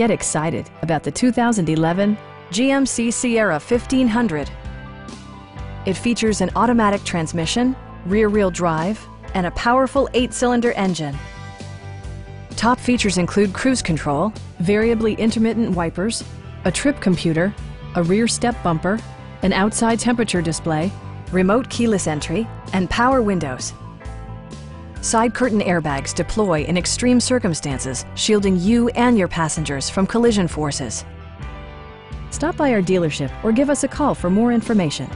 Get excited about the 2011 GMC Sierra 1500. It features an automatic transmission, rear-wheel drive, and a powerful eight-cylinder engine. Top features include cruise control, variably intermittent wipers, a trip computer, a rear step bumper, an outside temperature display, remote keyless entry, and power windows. Side curtain airbags deploy in extreme circumstances, shielding you and your passengers from collision forces. Stop by our dealership or give us a call for more information.